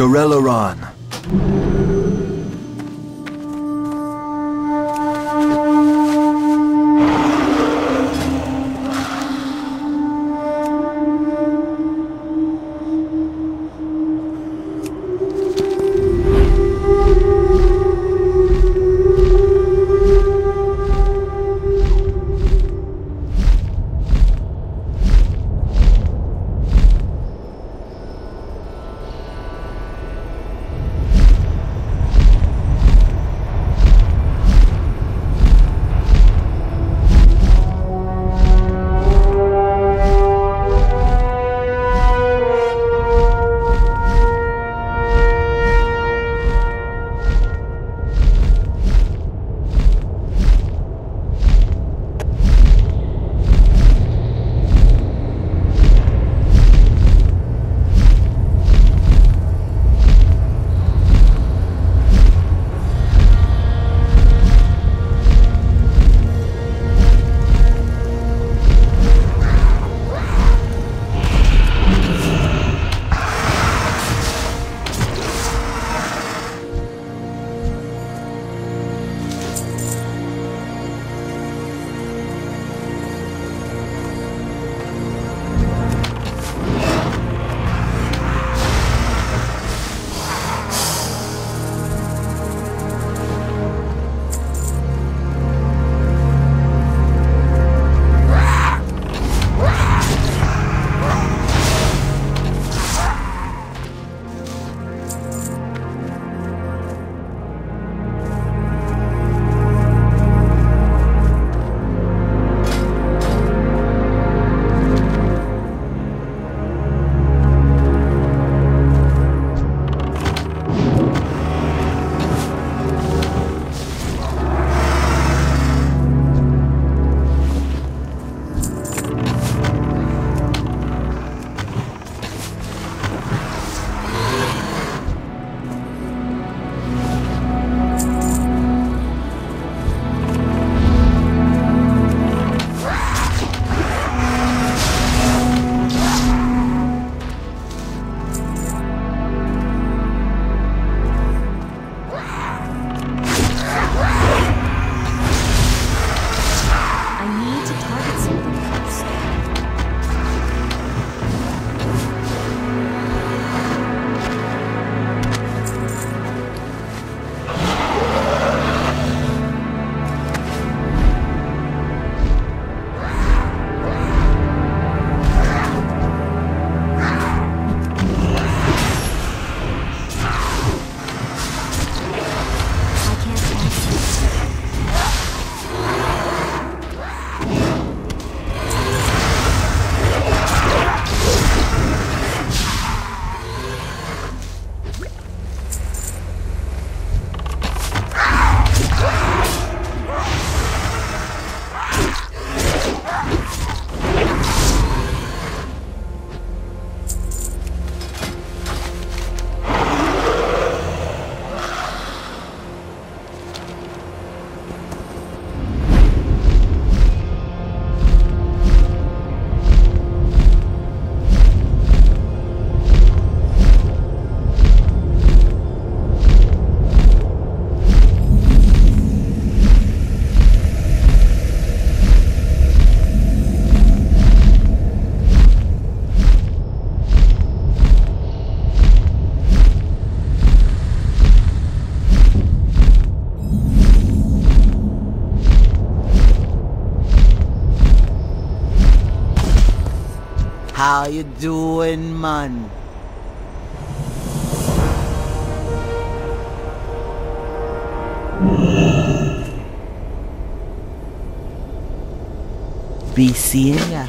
Shorelaran. How you doing, man? Be seeing ya.